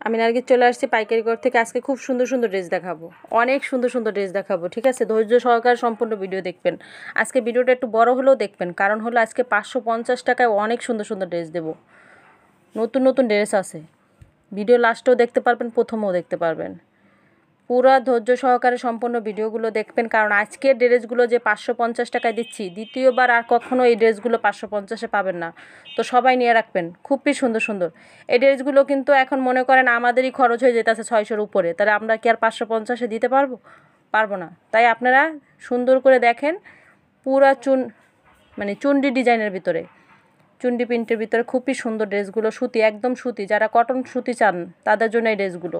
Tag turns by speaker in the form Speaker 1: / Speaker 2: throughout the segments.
Speaker 1: আমি নার্গিস চলে আসছি পাইকারি ঘর থেকে। আজকে খুব সুন্দর সুন্দর ড্রেস দেখাবো। অনেক সুন্দর সুন্দর ড্রেস দেখাবো, ঠিক আছে? ধৈর্য সহকার সম্পূর্ণ ভিডিও দেখবেন। আজকে ভিডিওটা একটু বড় হলেও দেখবেন। কারণ হলো আজকে পাঁচশো পঞ্চাশ টাকায় অনেক সুন্দর সুন্দর ড্রেস দেবো। নতুন নতুন ড্রেস আছে। ভিডিও লাস্টেও দেখতে পারবেন, প্রথমেও দেখতে পারবেন। পুরো ধৈর্য সহকারে সম্পূর্ণ ভিডিওগুলো দেখবেন, কারণ আজকের ড্রেসগুলো যে পাঁচশো পঞ্চাশ টাকায় দিচ্ছি, দ্বিতীয়বার আর কখনো এই ড্রেসগুলো পাঁচশো পঞ্চাশে পাবেন না। তো সবাই নিয়ে রাখবেন, খুবই সুন্দর সুন্দর। এই ড্রেসগুলো কিন্তু এখন মনে করেন আমাদেরই খরচ হয়ে যেতেছে ছয়শোর উপরে। তাহলে আমরা কি আর পাঁচশো পঞ্চাশে দিতে পারব? পারব না। তাই আপনারা সুন্দর করে দেখেন পুরা চুন মানে চুন্ডি ডিজাইনের ভিতরে। চুন্ডি প্রিন্টের ভিতরে খুবই সুন্দর ড্রেসগুলো, সুতি, একদম সুতি। যারা কটন সুতি চান, তাদের জন্য এই ড্রেসগুলো।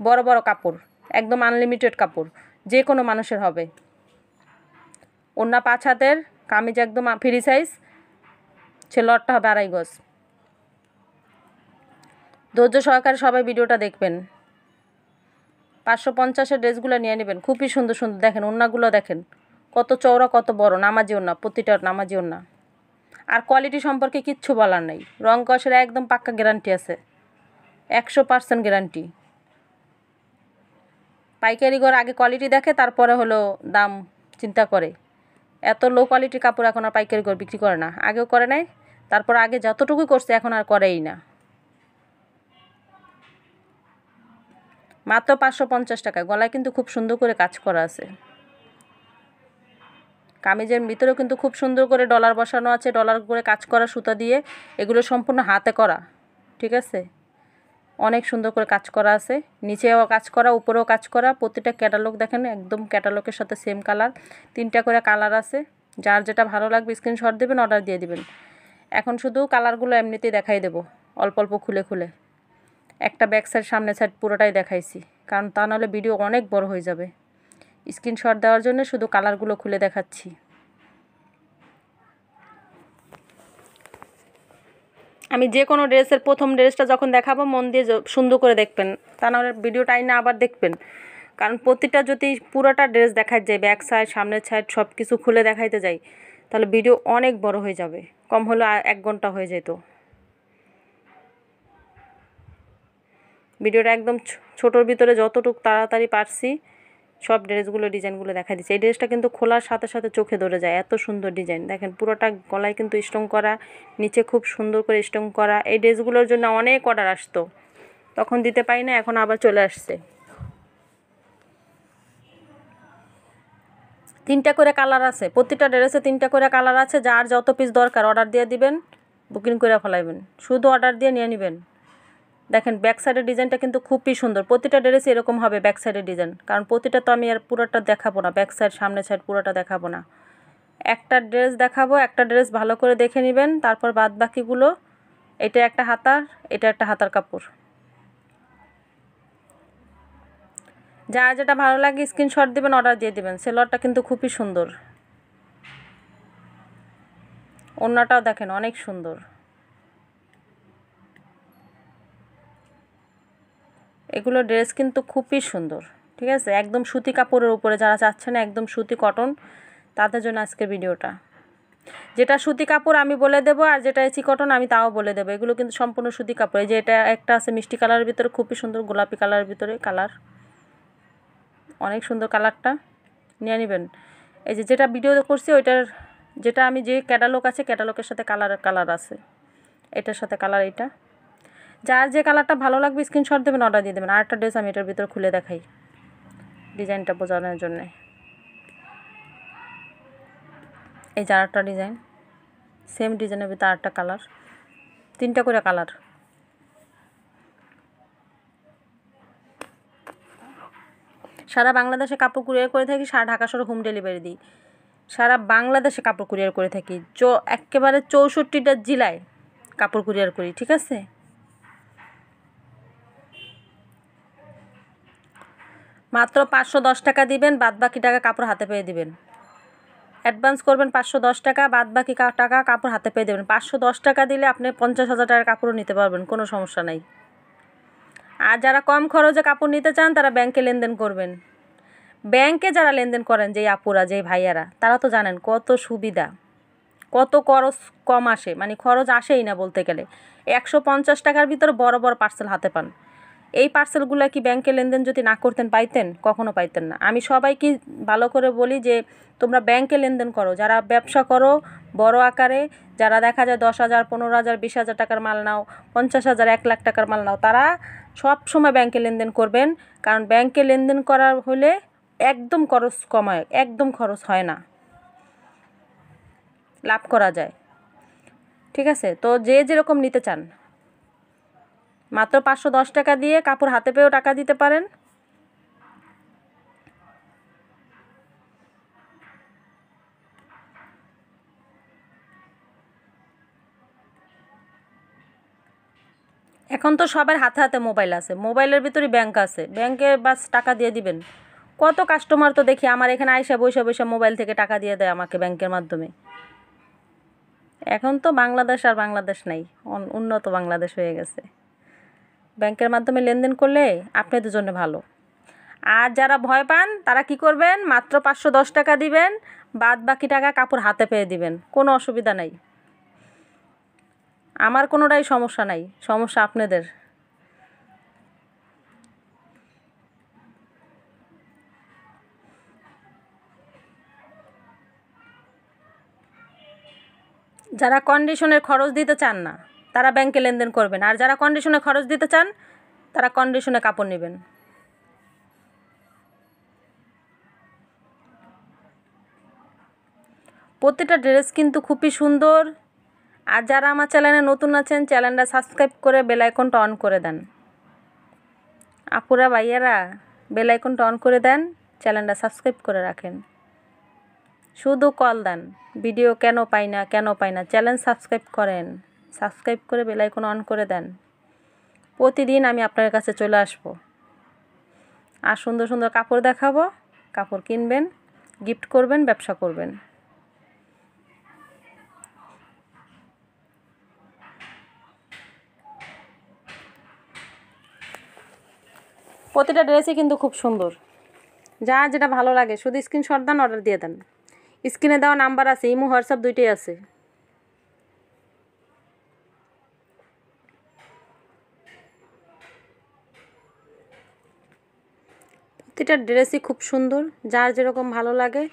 Speaker 1: বড় বড় কাপড়। একদম আনলিমিটেড কাপড় যে কোনো মানুষের হবে। ওনা পাঁচ হাতের, কামিজ একদম ফ্রি সাইজ ছেলরটা হবে আড়াই গজ। ধৈর্য সহকারে সবাই ভিডিওটা দেখবেন। পাঁচশো পঞ্চাশের ড্রেসগুলো নিয়ে নেবেন, খুবই সুন্দর সুন্দর। দেখেন ওনাগুলো দেখেন, কত চওড়া, কত বড়, নামাজি ওনা প্রতিটা নামাজি ওনা আর কোয়ালিটি সম্পর্কে কিচ্ছু বলার নেই। রং কষের একদম পাক্কা গ্যারান্টি আছে। একশো পার্সেন্ট গ্যারান্টি পাইকারি ঘর আগে কোয়ালিটি দেখে, তারপরে হলো দাম চিন্তা করে। এত লো কোয়ালিটির কাপড় এখন আর পাইকারি ঘর বিক্রি করে না। আগেও করে নাই, তারপর আগে যতটুকুই করছে, এখন আর করেই না। মাত্র পাঁচশো পঞ্চাশ টাকা, গলায় কিন্তু খুব সুন্দর করে কাজ করা আছে। কামিজের ভিতরেও কিন্তু খুব সুন্দর করে ডলার বসানো আছে ডলার করে কাজ করা সুতা দিয়ে, এগুলো সম্পূর্ণ হাতে করা, ঠিক আছে? অনেক সুন্দর করে কাজ করা আছে। নিচেও কাজ করা, উপরেও কাজ করা। প্রতিটা ক্যাটালগ দেখেন, একদম ক্যাটালগের সাথে সেম কালার তিনটা করে কালার আছে। যার যেটা ভালো লাগবে স্ক্রিনশট দেবেন অর্ডার দিয়ে দিবেন। এখন শুধু কালারগুলো এমনিতেই দেখাই দেবো, অল্প অল্প খুলে খুলে। একটা ব্যাক সাইড সামনে সাইড পুরোটাই দেখাইছি। কারণ তা নাহলে ভিডিও অনেক বড় হয়ে যাবে। স্ক্রিনশট দেওয়ার জন্য শুধু কালারগুলো খুলে দেখাচ্ছি। আমি যে কোনো ড্রেসের প্রথম ড্রেসটা যখন দেখাবো, মন দিয়ে সুন্দর করে দেখবেন। তা নাহলে ভিডিওটা না আবার দেখবেন। কারণ প্রতিটা যদি পুরোটা ড্রেস দেখা যায়, ব্যাক সাইড, সামনের সাইড সব কিছু খুলে দেখাইতে যাই, তাহলে ভিডিও অনেক বড় হয়ে যাবে। কম হলো এক ঘণ্টা হয়ে যেত ভিডিওটা একদম ছোটোর ভিতরে যতটুকু তাড়াতাড়ি পারছি সব ড্রেসগুলো, ডিজাইনগুলো দেখা দিচ্ছে। এই ড্রেসটা কিন্তু খোলার সাথে সাথে চোখে ধরে যায়। এত সুন্দর ডিজাইন। দেখেন, পুরোটা গলায় কিন্তু স্টোং করা, নিচে খুব সুন্দর করে স্টোং করা। এই ড্রেসগুলোর জন্য অনেক অর্ডার আসতো। তখন দিতে পারি না, এখন আবার চলে আসছে। তিনটা করে কালার আছে। প্রতিটা ড্রেসে তিনটা করে কালার আছে। যার যত পিস দরকার, অর্ডার দিয়ে দিবেন বুকিং করে ফেলাইবেন। শুধু অর্ডার দিয়ে নিয়ে নেবেন। দেখেন ব্যাক সাইডের ডিজাইনটা কিন্তু খুবই সুন্দর। প্রতিটা ড্রেস এরকম হবে ব্যাক সাইডের ডিজাইন কারণ প্রতিটা তো আমি আর পুরোটা দেখাবো না ব্যাক সাইড সামনে সাইড পুরোটা দেখাবো না। একটা ড্রেস দেখাবো, একটা ড্রেস ভালো করে দেখে নেবেন, তারপর বাদ বাকিগুলো, এটা একটা হাতার, এটা একটা হাতার কাপড়। যা যেটা ভালো লাগে স্ক্রিনশট দেবেন অর্ডার দিয়ে দেবেন। সেলরটা কিন্তু খুবই সুন্দর। অন্যটাও দেখেন অনেক সুন্দর। এগুলো ড্রেস কিন্তু খুবই সুন্দর, ঠিক আছে? একদম সুতি কাপড়ের উপরে যারা চাচ্ছেন একদম সুতি কটন, তাদের জন্য আজকের ভিডিওটা। যেটা সুতি কাপড় আমি বলে দেবো আর যেটা এসি কটন আমি তাও বলে দেবো। এগুলো কিন্তু সম্পূর্ণ সুতি কাপড়। এই যে এটা একটা আছে মিষ্টি কালারের ভিতরে, খুবই সুন্দর গোলাপি কালারের ভিতরে কালার। অনেক সুন্দর কালারটা। নিয়ে নেবেন। এই যে যেটা ভিডিও করছি ওইটার যেটা আমি যে ক্যাটালগ আছে ক্যাটালগের সাথে কালার কালার আছে। এটার সাথে কালার এটা যার যে কালারটা ভালো লাগবে স্ক্রিনশট দেবেন অর্ডার দিয়ে দেবেন। আরেকটা ড্রেস আমি এটার ভিতর খুলে দেখাই ডিজাইনটা বোঝানোর জন্যে। এই যে আরেকটা ডিজাইন সেম ডিজাইনের ভিতরে আরেকটা কালার তিনটা করে কালার সারা বাংলাদেশে কাপড় কুরিয়ার করে থাকি, সারা ঢাকা শহরে হোম ডেলিভারি দিই। সারা বাংলাদেশে কাপড় কুরিয়ার করে থাকি। চো, একেবারে চৌষট্টিটা জেলায় কাপড় কুরিয়ার করি, ঠিক আছে? মাত্র পাঁচশো দশ টাকা দিবেন বাদ বাকি টাকা কাপড় হাতে পেয়ে দিবেন। অ্যাডভান্স করবেন পাঁচশো দশ টাকা বাদ বাকি টাকা কাপড় হাতে পেয়ে দেবেন। পাঁচশো দশ টাকা দিলে আপনি পঞ্চাশ হাজার টাকার কাপড়ও নিতে পারবেন, কোনো সমস্যা নাই। আর যারা কম খরচে কাপড় নিতে চান, তারা ব্যাংকে লেনদেন করবেন। ব্যাংকে যারা লেনদেন করেন, যেই আপুরা, যেই ভাইয়ারা, তারা তো জানেন কত সুবিধা, কত খরচ কম আসে। মানে খরচ আসেই না বলতে গেলে। একশো পঞ্চাশ টাকার ভিতরে বড় বড় পার্সেল হাতে পান। এই পার্সেলগুলো কি ব্যাংকে লেনদেন যদি না করতেন পাইতেন? কখনো পাইতেন না। আমি সবাইকে ভালো করে বলি যে, তোমরা ব্যাংকে লেনদেন করো। যারা ব্যবসা করো, বড় আকারে, যারা দেখা যায় দশ হাজার, পনেরো হাজার, বিশ হাজার টাকার মাল নাও, পঞ্চাশ হাজার, এক লাখ টাকার মাল নাও, তারা সব সময় ব্যাংকে লেনদেন করবেন। কারণ ব্যাংকে লেনদেন করা হলে একদম খরচ কমায়, একদম খরচ হয় না। লাভ করা যায়। ঠিক আছে? তো যে যেরকম নিতে চান। মাত্র পাঁচশো দশ টাকা দিয়ে কাপড় হাতে পেয়েও টাকা দিতে পারেন। এখন তো সবার হাতে হাতে মোবাইল আছে। মোবাইলের ভিতরে ব্যাংক আছে। ব্যাংকে বাস টাকা দিয়ে দিবেন। কত কাস্টমার তো দেখি আমার এখানে আইসা বসে বসে মোবাইল থেকে টাকা দিয়ে দেয় আমাকে ব্যাংকের মাধ্যমে। এখন তো বাংলাদেশ আর বাংলাদেশ নাই। উন্নত বাংলাদেশ হয়ে গেছে। ব্যাংকের মাধ্যমে লেনদেন করলে আপনাদের জন্য ভালো। আর যারা ভয় পান, তারা কি করবেন? মাত্র পাঁচশো দশ টাকা দিবেন বাদ বাকি টাকা কাপড় হাতে পেয়ে দিবেন। কোনো অসুবিধা নাই। আমার কোনোটাই সমস্যা নাই। সমস্যা আপনাদের। যারা কন্ডিশনের খরচ দিতে চান না তারা ব্যাংকে লেনদেন করবেন। আর যারা কন্ডিশনে খরচ দিতে চান, তারা কন্ডিশনে কাপড় নেবেন। প্রত্যেকটা ড্রেস কিন্তু খুবই সুন্দর। আর যারা আমার চ্যানেলে নতুন আছেন, চ্যানেলটা সাবস্ক্রাইব করে বেল আইকনটা অন করে দেন। আপুরা, ভাইয়ারা বেল আইকনটা অন করে দেন, চ্যানেলটা সাবস্ক্রাইব করে রাখেন। শুধু কল দেন, ভিডিও কেন পাই না, কেন পাই না, চ্যানেল সাবস্ক্রাইব করেন। সাবস্ক্রাইব করে বেল আইকন অন করে দেন। প্রতিদিন আমি আপনার কাছে চলে আসব। আর সুন্দর সুন্দর কাপড় দেখাবো, কাপড় কিনবেন, গিফট করবেন, ব্যবসা করবেন। প্রতিটা ড্রেসই কিন্তু খুব সুন্দর। যা যেটা ভালো লাগে, শুধু স্ক্রিনশট দেন, অর্ডার দিয়ে দেন। স্ক্রিনে দেওয়া নাম্বার আছে, ইমো, হোয়াটসঅ্যাপ দুইটাই আছে। প্রতিটা ড্রেসই খুব সুন্দর, যার যেরকম ভালো লাগে,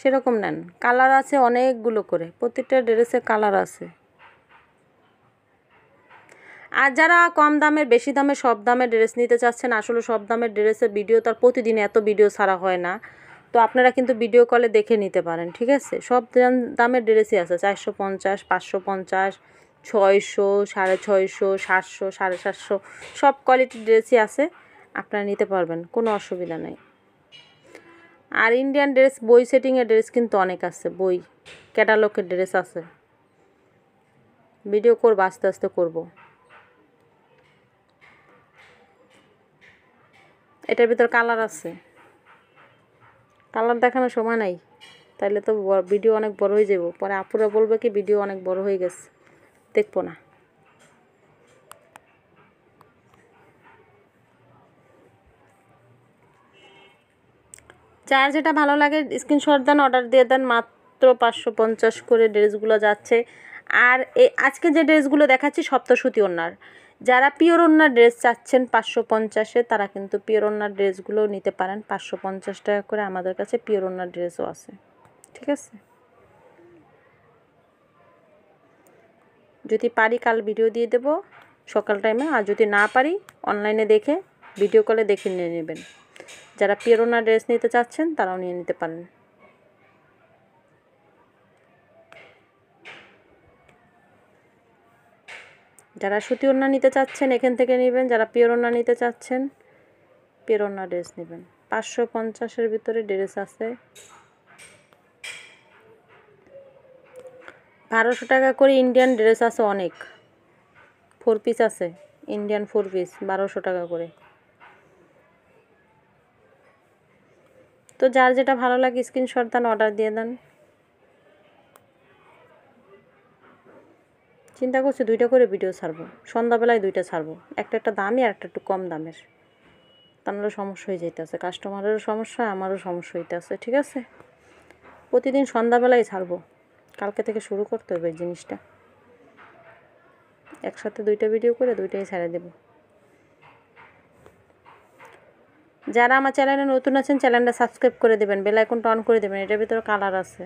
Speaker 1: সেরকম নেন। কালার আছে অনেকগুলো করে প্রতিটা ড্রেসে কালার আছে। আর যারা কম দামের, বেশি দামে সব দামের ড্রেস নিতে চাচ্ছেন, আসলে সব দামের ড্রেসের ভিডিও, তার প্রতিদিন এত ভিডিও ছাড়া হয় না। তো আপনারা কিন্তু ভিডিও কলে দেখে নিতে পারেন, ঠিক আছে? সব দামের ড্রেসই আছে, চারশো পঞ্চাশ, পাঁচশো পঞ্চাশ, ছয়শো, সাড়ে ছয়শো, সাতশো, সাড়ে সাতশো, সব কোয়ালিটির ড্রেসই আছে। আপনারা নিতে পারবেন, কোনো অসুবিধা নেই। আর ইন্ডিয়ান ড্রেস বই সেটিংয়ের ড্রেস কিন্তু অনেক আছে, বই ক্যাটালগের ড্রেস আছে। ভিডিও করব, আস্তে আস্তে করব। এটার ভিতর কালার আছে। কালার দেখানোর সময় নাই তাহলে তো ভিডিও অনেক বড় হয়ে যাব পরে আপুরা বলবে কি ভিডিও অনেক বড় হয়ে গেছে। দেখব না। যার যেটা ভালো লাগে স্ক্রিনশট দেন অর্ডার দিয়ে দেন, মাত্র পাঁচশো পঞ্চাশ করে ড্রেসগুলো যাচ্ছে। আর এই আজকে যে ড্রেসগুলো দেখাচ্ছি সপ্তসুতি ওনার যারা পিওর ওনার ড্রেস চাচ্ছেন পাঁচশো পঞ্চাশে, তারা কিন্তু পিওর ওনার ড্রেসগুলো নিতে পারেন। পাঁচশো পঞ্চাশ টাকা করে আমাদের কাছে পিওর ওনার ড্রেসও আছে। ঠিক আছে? যদি পারি, কাল ভিডিও দিয়ে দেবো। সকাল টাইমে আর যদি না পারি অনলাইনে দেখে ভিডিও কলে দেখে নিয়ে নেবেন। যারা পিওরোনা ড্রেস নিতে চাচ্ছেন, তারাও নিয়ে নিতে পারেন। যারা সুতি ওড়না নিতে চাচ্ছেন, এখান থেকে নেবেন। যারা পিওর ওড়না নিতে চাচ্ছেন পিওর ওড়না ড্রেস নেবেন। পাঁচশো পঞ্চাশের ভিতরে ড্রেস আছে। বারোশো টাকা করে ইন্ডিয়ান ড্রেস আছে অনেক। ফোর পিস আছে। ইন্ডিয়ান ফোর পিস বারোশো টাকা করে। তো যার যেটা ভালো লাগে স্ক্রিনশট দেন অর্ডার দিয়ে দেন। চিন্তা করছি, দুইটা করে ভিডিও ছাড়বো। সন্ধ্যাবেলায় দুইটা ছাড়বো। একটা একটা দামি আর একটা একটু কম দামের। তাহলে সমস্যা হয়ে যাইতেছে। কাস্টমারেরও সমস্যা, আমারও সমস্যা হইতেছে, ঠিক আছে? প্রতিদিন সন্ধ্যাবেলায় ছাড়বো। কালকে থেকে শুরু করতে হবে জিনিসটা। একসাথে দুইটা ভিডিও করে দুইটাই ছেড়ে দেবো। যারা আমার চ্যানেলে নতুন আছেন, চ্যানেলটা সাবস্ক্রাইব করে দেবেন বেল আইকনটা অন করে দেবেন, এটার ভিতরে কালার আছে।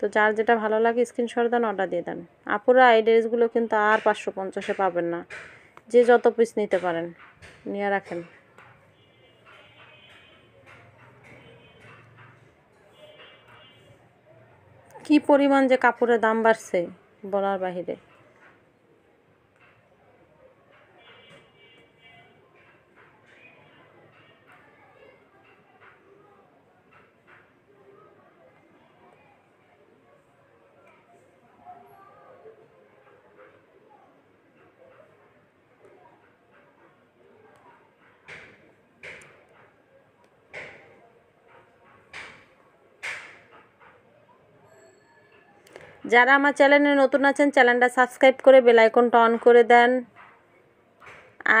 Speaker 1: তো যার যেটা ভালো লাগে স্ক্রিনশট দেন অর্ডার দিয়ে দেন। আপুরা এই ড্রেসগুলো কিন্তু আর পাঁচশো পঞ্চাশে পাবেন না। যে যত পিস নিতে পারেন, নিয়ে রাখেন। কি পরিমাণ যে কাপড়ের দাম বাড়ছে, বলার বাহিরে। যারা আমার চ্যানেলে নতুন আছেন, চ্যানেলটা সাবস্ক্রাইব করে বেল আইকনটা অন করে দেন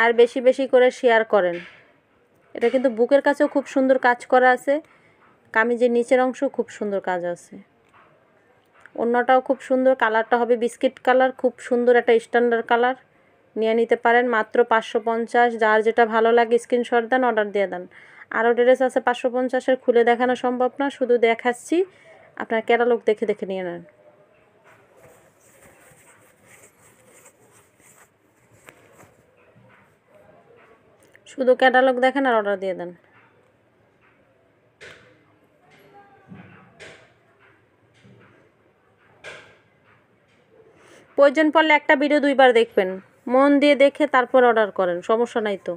Speaker 1: আর বেশি বেশি করে শেয়ার করেন। এটা কিন্তু বুকের কাছেও খুব সুন্দর কাজ করা আছে, কামিজের নিচের অংশ খুব সুন্দর কাজ আছে। অন্যটাও খুব সুন্দর, কালারটা হবে বিস্কিট কালার, খুব সুন্দর একটা স্ট্যান্ডার্ড কালার। নিয়ে নিতে পারেন মাত্র পাঁচশো পঞ্চাশ, যার যেটা ভালো লাগে স্ক্রিনশট দেন অর্ডার দিয়ে দেন। আরও ড্রেস আছে পাঁচশো পঞ্চাশের, খুলে দেখানো সম্ভব না, শুধু দেখাচ্ছি, আপনার ক্যাটালগ দেখে দেখে নিয়ে নেন। শুধু ক্যাটালগ দেখেন আর অর্ডার দিয়ে দেন। প্রয়োজন পড়লে একটা ভিডিও দুইবার দেখবেন। মন দিয়ে দেখে তারপর অর্ডার করেন, সমস্যা নাই তো।